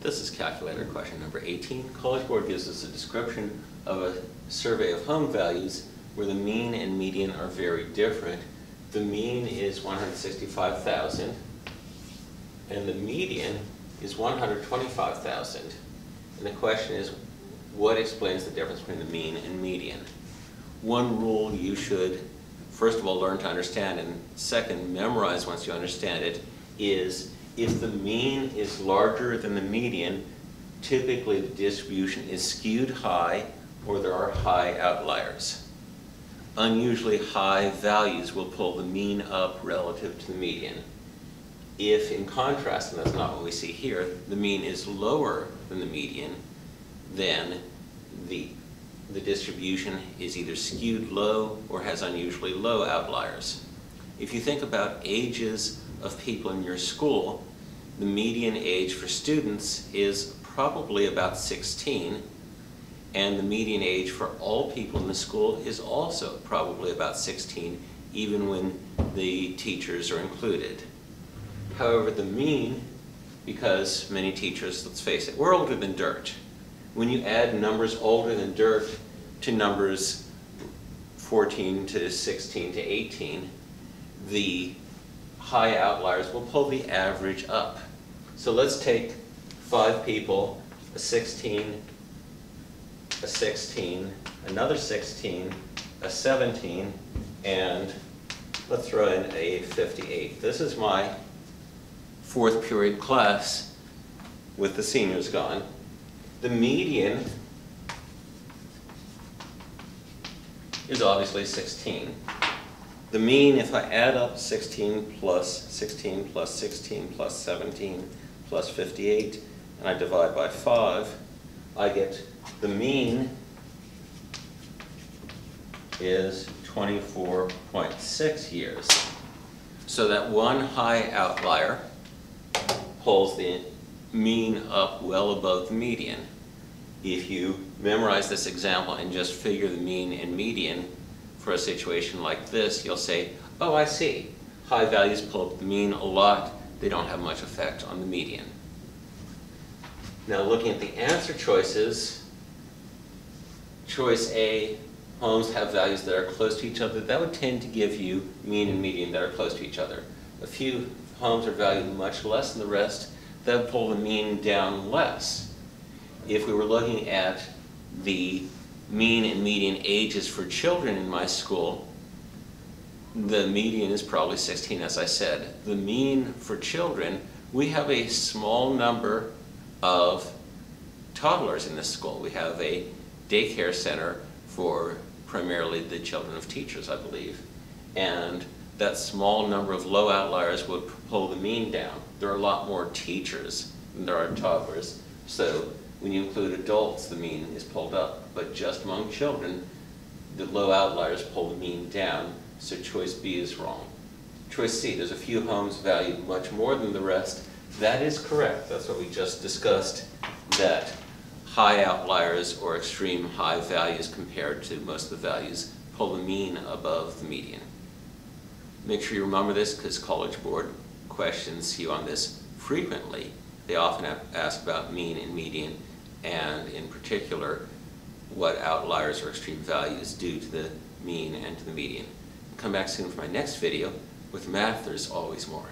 This is calculator question number 18. College Board gives us a description of a survey of home values where the mean and median are very different. The mean is 165,000 and the median is 125,000. And the question is, what explains the difference between the mean and median? One rule you should, first of all, learn to understand, and second, memorize once you understand it, is if the mean is larger than the median, typically the distribution is skewed high or there are high outliers. Unusually high values will pull the mean up relative to the median. If, in contrast, and that's not what we see here, the mean is lower than the median, then the, the distribution is either skewed low or has unusually low outliers. If you think about ages of people in your school, the median age for students is probably about 16, and the median age for all people in the school is also probably about 16, even when the teachers are included. However, the mean, because many teachers, let's face it, we're older than dirt. When you add numbers older than dirt to numbers 14 to 16 to 18, the high outliers will pull the average up. So let's take five people, a 16, a 16, another 16, a 17, and let's throw in a 58. This is my fourth period class with the seniors gone. The median is obviously 16. The mean, if I add up 16 plus 16 plus 16 plus 17 plus 58, and I divide by 5, I get the mean is 24.6 years. So that one high outlier pulls the mean up well above the median. If you memorize this example and just figure the mean and median for a situation like this, you'll say, oh, I see. High values pull up the mean a lot. They don't have much effect on the median. Now looking at the answer choices, choice A, homes have values that are close to each other. That would tend to give you mean and median that are close to each other. A few homes are valued much less than the rest. That would pull the mean down less. If we were looking at the mean and median ages for children in my school, the median is probably 16, as I said. The mean for children, we have a small number of toddlers in this school. We have a daycare center for primarily the children of teachers, I believe. And that small number of low outliers would pull the mean down. There are a lot more teachers than there are toddlers. So when you include adults, the mean is pulled up. But just among children, the low outliers pull the mean down. So choice B is wrong. Choice C, there's a few homes valued much more than the rest. That is correct. That's what we just discussed, that high outliers or extreme high values compared to most of the values pull the mean above the median. Make sure you remember this because College Board questions you on this frequently. They often ask about mean and median and in particular what outliers or extreme values do to the mean and to the median. Come back soon for my next video. With math, there's always more.